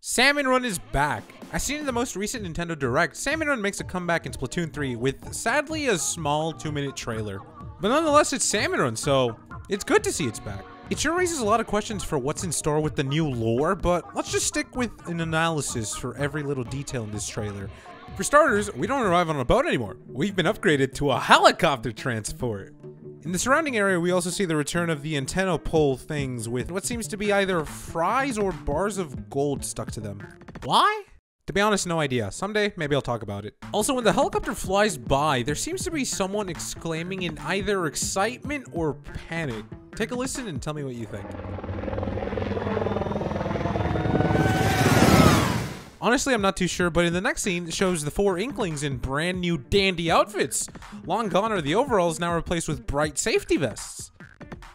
Salmon Run is back. As seen in the most recent Nintendo Direct, Salmon Run makes a comeback in Splatoon 3 with sadly a small 2 minute trailer. But nonetheless, it's Salmon Run, so it's good to see it's back. It sure raises a lot of questions for what's in store with the new lore, but let's just stick with an analysis for every little detail in this trailer. For starters, we don't arrive on a boat anymore. We've been upgraded to a helicopter transport. In the surrounding area, we also see the return of the antenna pole things with what seems to be either fries or bars of gold stuck to them. Why? To be honest, no idea. Someday, maybe I'll talk about it. Also, when the helicopter flies by, there seems to be someone exclaiming in either excitement or panic. Take a listen and tell me what you think. Honestly, I'm not too sure, but in the next scene, it shows the four Inklings in brand new dandy outfits. Long gone are the overalls now replaced with bright safety vests.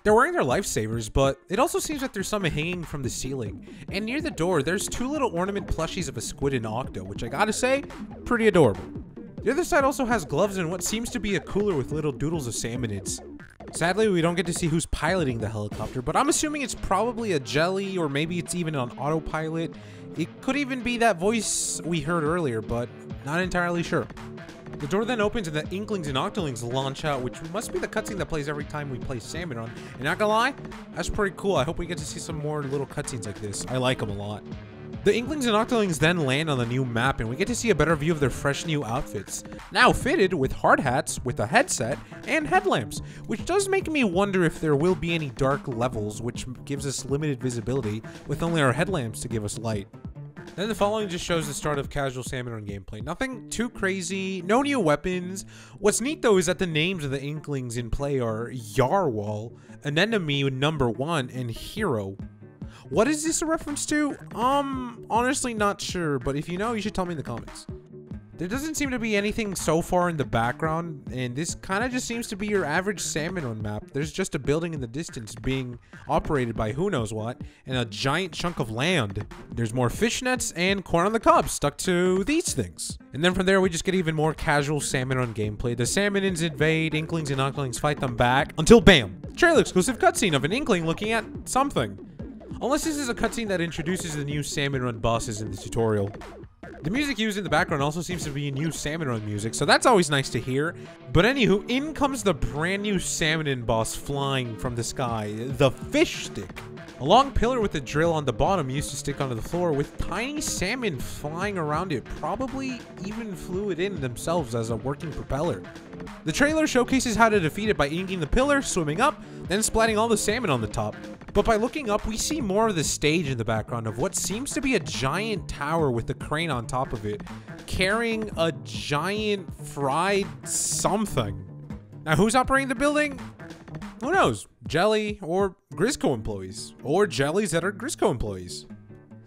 They're wearing their lifesavers, but it also seems that there's some hanging from the ceiling. And near the door, there's two little ornament plushies of a squid and octo, which I gotta say, pretty adorable. The other side also has gloves and what seems to be a cooler with little doodles of salmonids. Sadly, we don't get to see who's piloting the helicopter, but I'm assuming it's probably a jelly or maybe it's even on autopilot. It could even be that voice we heard earlier, but not entirely sure. The door then opens and the Inklings and Octolings launch out, which must be the cutscene that plays every time we play Salmon Run. And not gonna lie, that's pretty cool. I hope we get to see some more little cutscenes like this. I like them a lot. The Inklings and Octolings then land on the new map and we get to see a better view of their fresh new outfits. Now fitted with hard hats, with a headset, and headlamps, which does make me wonder if there will be any dark levels which gives us limited visibility with only our headlamps to give us light. Then the following just shows the start of casual Salmon Run gameplay. Nothing too crazy, no new weapons. What's neat though is that the names of the Inklings in play are Yarwhal, Anemone number one, and Hero. What is this a reference to? Um, honestly not sure, but if you know, you should tell me in the comments. There doesn't seem to be anything so far in the background, and this kind of just seems to be your average salmon run map. There's just a building in the distance being operated by who knows what, and a giant chunk of land. There's more fishnets and corn on the cob stuck to these things. And then from there, we just get even more casual salmon run gameplay. The salmonids invade, inklings and octolings fight them back, until bam! Trailer exclusive cutscene of an inkling looking at something. Unless this is a cutscene that introduces the new Salmon Run bosses in the tutorial. The music used in the background also seems to be a new Salmon Run music, so that's always nice to hear. But anywho, in comes the brand new Salmonid boss flying from the sky, the Fish Stick. A long pillar with a drill on the bottom used to stick onto the floor with tiny salmon flying around it, probably even flew it in themselves as a working propeller. The trailer showcases how to defeat it by inking the pillar, swimming up, then splatting all the salmon on the top. But by looking up, we see more of the stage in the background of what seems to be a giant tower with a crane on top of it, carrying a giant fried something. Now, who's operating the building? Who knows? Jelly or Grizzco employees. Or jellies that are Grizzco employees.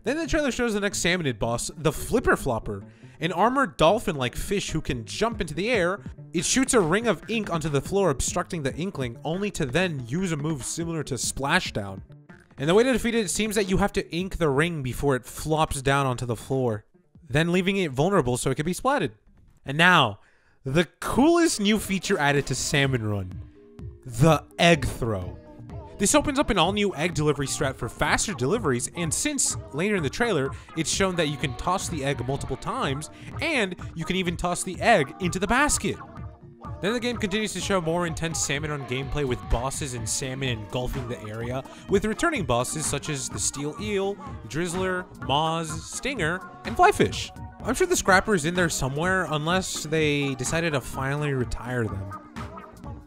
Then the trailer shows the next salmonid boss, the Flipper Flopper, an armored dolphin-like fish who can jump into the air. It shoots a ring of ink onto the floor, obstructing the inkling, only to then use a move similar to Splashdown. And the way to defeat it, seems that you have to ink the ring before it flops down onto the floor, then leaving it vulnerable so it can be splatted. And now, the coolest new feature added to Salmon Run. The Egg Throw. This opens up an all-new egg delivery strat for faster deliveries, and since, later in the trailer, it's shown that you can toss the egg multiple times, and you can even toss the egg into the basket. Then the game continues to show more intense Salmon Run gameplay with bosses and salmon engulfing the area, with returning bosses such as the Steel Eel, Drizzler, Maws, Stinger, and Flyfish. I'm sure the Scrapper is in there somewhere, unless they decided to finally retire them.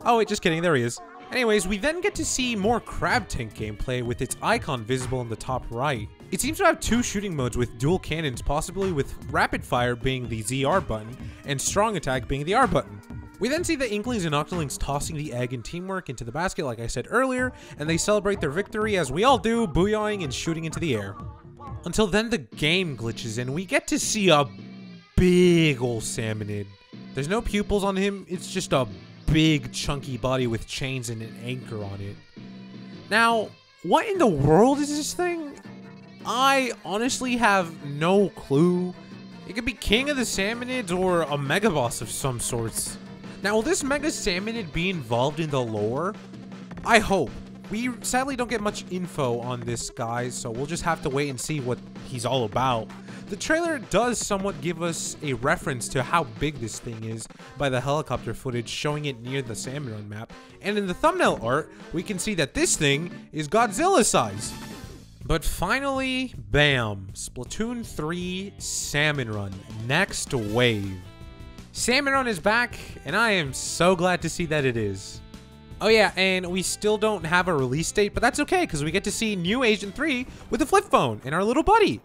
Oh wait, just kidding, there he is. Anyways, we then get to see more Crab Tank gameplay with its icon visible in the top right. It seems to have two shooting modes with dual cannons, possibly with Rapid Fire being the ZR button and Strong Attack being the R button. We then see the Inklings and Octolings tossing the egg in teamwork into the basket like I said earlier, and they celebrate their victory as we all do, booyahing and shooting into the air. Until then the game glitches and we get to see a big ol' salmonid. There's no pupils on him, it's just a big chunky body with chains and an anchor on it. Now, what in the world is this thing? I honestly have no clue. It could be king of the salmonids or a mega boss of some sorts. Now, will this mega salmonid be involved in the lore? I hope. We sadly don't get much info on this guy, so we'll just have to wait and see what he's all about. The trailer does somewhat give us a reference to how big this thing is by the helicopter footage showing it near the Salmon Run map, and in the thumbnail art, we can see that this thing is Godzilla size. But finally, bam, Splatoon 3 Salmon Run, next wave. Salmon Run is back, and I am so glad to see that it is. Oh yeah, and we still don't have a release date, but that's okay, because we get to see new Agent 3 with a flip phone and our little buddy.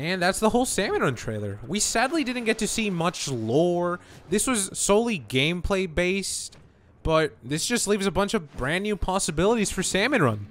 And that's the whole Salmon Run trailer. We sadly didn't get to see much lore. This was solely gameplay based, but this just leaves a bunch of brand new possibilities for Salmon Run.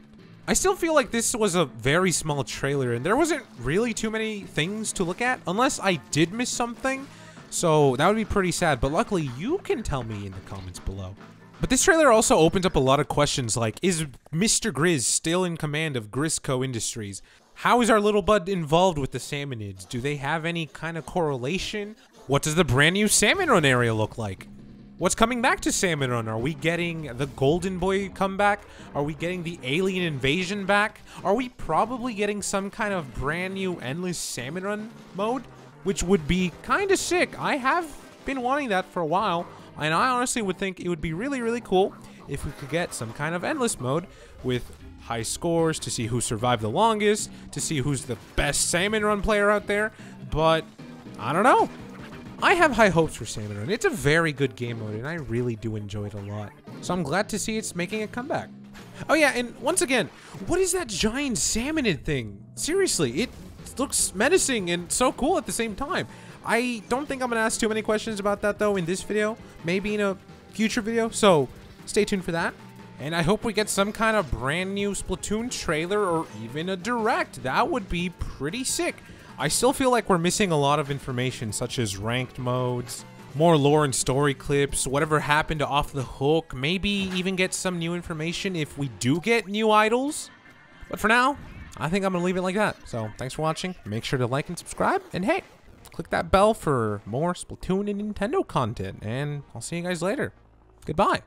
I still feel like this was a very small trailer and there wasn't really too many things to look at unless I did miss something. So that would be pretty sad, but luckily you can tell me in the comments below. But this trailer also opens up a lot of questions like, is Mr. Grizz still in command of Grizzco Industries? How is our little bud involved with the salmonids? Do they have any kind of correlation? What does the brand new Salmon Run area look like? What's coming back to Salmon Run? Are we getting the Golden Boy comeback? Are we getting the Alien Invasion back? Are we probably getting some kind of brand new Endless Salmon Run mode? Which would be kind of sick. I have been wanting that for a while. And I honestly would think it would be really, really cool if we could get some kind of endless mode with high scores to see who survived the longest, to see who's the best Salmon Run player out there. But I don't know. I have high hopes for Salmon Run. It's a very good game mode, and I really do enjoy it a lot. So I'm glad to see it's making a comeback. Oh yeah, and once again, what is that giant salmonid thing? Seriously, it looks menacing and so cool at the same time. I don't think I'm to ask too many questions about that, though, in this video. Maybe in a future video, so stay tuned for that. And I hope we get some kind of brand new Splatoon trailer or even a direct. That would be pretty sick. I still feel like we're missing a lot of information, such as ranked modes, more lore and story clips, whatever happened Off the Hook, maybe even get some new information if we do get new idols. But for now, I think I'm going to leave it like that. So thanks for watching. Make sure to like and subscribe. And hey, click that bell for more Splatoon and Nintendo content, and I'll see you guys later. Goodbye.